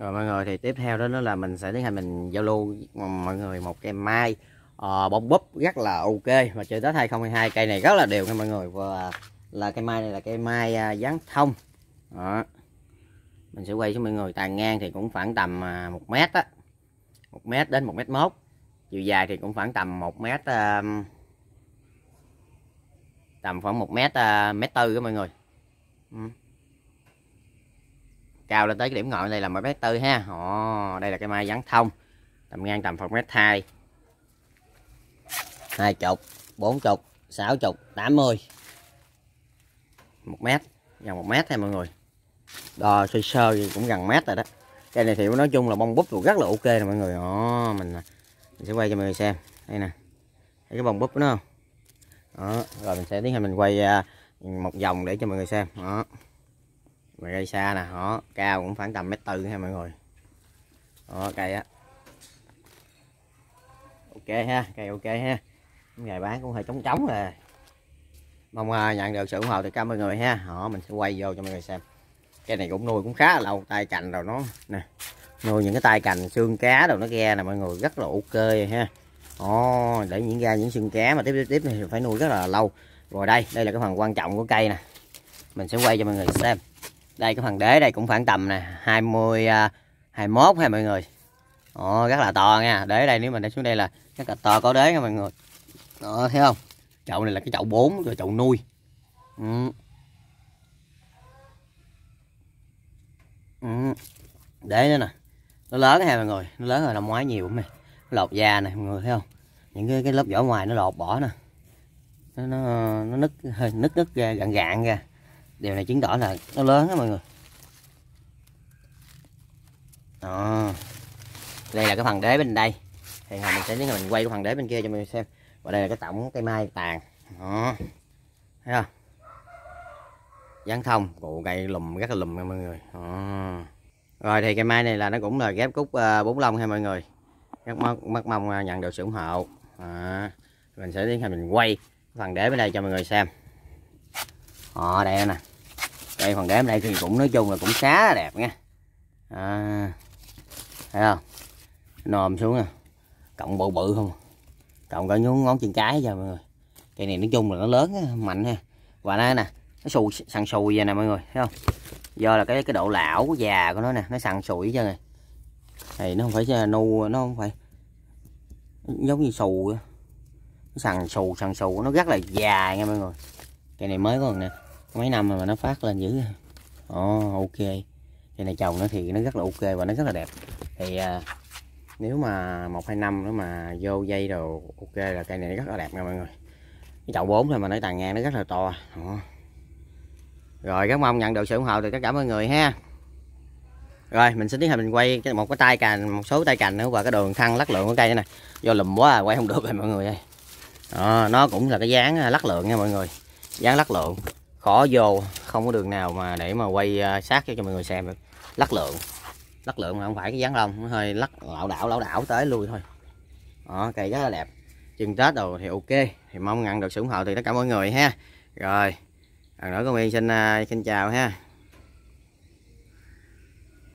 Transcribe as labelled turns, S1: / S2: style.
S1: rồi mọi người thì tiếp theo đó là mình sẽ tiến hành mình giao lưu mọi người một cây mai uh, bông búp rất là ok. Và chơi tết 2022 cây này rất là đều nha mọi người. Và là cây mai này là cây mai uh, thông. Đó. Mình sẽ quay cho mọi người tàn ngang thì cũng khoảng tầm uh, một mét á. Một mét đến một mét mốt. Chiều dài thì cũng khoảng tầm một mét uh, tầm khoảng một mét uh, mét tư đó mọi người. Ừ cao lên tới cái điểm ngọn đây là một mét tư ha. Ồ, đây là cái mai dáng thông. Tầm ngang tầm một mét hai. Hai chục bốn chục sáu chục tám mươi. Một mét gần một mét ha mọi người. Đo sơ sơ thì cũng gần mét rồi đó. Cây này thì nói chung là bông búp rất là ok nè mọi người. Ồ, mình, à, mình sẽ quay cho mọi người xem. Đây nè. Thấy cái bông búp đó không? Đó rồi mình sẽ tiến hành mình quay à, một vòng để cho mọi người xem. Đó mà cây xa nè họ cao cũng khoảng tầm mét tư ha mọi người. Đó cây á. Ok ha cây ok ha. Ngày bán cũng hơi trống trống rồi mong à, nhận được sự ủng hộ từ các mọi người ha. Họ mình sẽ quay vô cho mọi người xem. Cây này cũng nuôi cũng khá là lâu tay cành rồi nó nè. Nuôi những cái tay cành xương cá rồi nó ra nè mọi người rất là ok rồi ha. Ồ, để những ra những xương cá mà tiếp tiếp tiếp này phải nuôi rất là lâu. Rồi đây đây là cái phần quan trọng của cây nè. Mình sẽ quay cho mọi người xem đây cái phần đế đây cũng khoảng tầm nè 20 21 à, ha mọi người. Ồ, rất là to nha. Đế đây nếu mình để xuống đây là rất là to có đế nha mọi người. Đó thấy không? Chậu này là cái chậu 4 rồi chậu nuôi. Ừ. Ừ. đế nữa nè. Nó lớn ha mọi người nó lớn rồi năm ngoái nhiều lắm này lột da này mọi người thấy không? Những cái cái lớp vỏ ngoài nó lột bỏ nè. Nó nó, nó nứt hơi nứt nứt ra gạn gạn ra điều này chứng tỏ là nó lớn đó mọi người. Đó. Đây là cái phần đế bên đây. Thì mình sẽ tiến mình quay cái phần đế bên kia cho mọi người xem. Và đây là cái tổng cây mai tàn. Đó. Thấy không? Dán thông cụ cây lùm rất là lùm nha mọi người. Đó. rồi thì cây mai này là nó cũng là ghép cúc ờ, bốn lông ha mọi người. Rất mất mong ờ, nhận được sự ủng hộ. À, mình sẽ tiến hành mình quay phần đế bên đây cho mọi người xem. Ở đây nè đây phần đám đây thì cũng nói chung là cũng khá là đẹp nha. À, thấy không? Nòm xuống nè. Cộng bự bự không? Cộng cả nhúng ngón chân cái cho mọi người. Cây này nói chung là nó lớn mạnh ha. Và nó nè nó xù săn sùi vậy nè mọi người thấy không? Do là cái cái độ lão già của nó nè nó săn sùi cho này thì nó không phải nu nó không phải giống như xù nó sần xù sần xù nó rất là già nha mọi người. Cây này mới còn nè mấy năm mà nó phát lên dữ à. ồ oh, ok. Cây này trồng nó thì nó rất là ok và nó rất là đẹp. Thì uh, nếu mà một hai năm nữa mà vô dây đồ ok là cây này rất là đẹp nha mọi người. Cái chậu 4 thôi mà nó tàn ngang nó rất là to. Đó. rồi rất mong nhận được sự ủng hộ từ tất cả mọi người ha. Rồi mình sẽ tiến hành mình quay một cái tay cành một số tay cành nữa và cái đường thăng lắc lượng của cây này vô do lùm quá à, quay không được rồi mọi người ơi. Đó, nó cũng là cái dáng lắc lượng nha mọi người. Dáng lắc lượng khó vô không có đường nào mà để mà quay à, sát cho, cho mọi người xem được. Lắc lượng. Lắc lượng mà không phải cái dáng lông nó hơi lắc lảo đảo lảo đảo tới lui thôi. Đó cây rất là đẹp. Chừng tết rồi thì ok thì mong nhận được sự ủng hộ từ tất cả mọi người ha. Rồi lần nữa công viên xin à, xin chào ha.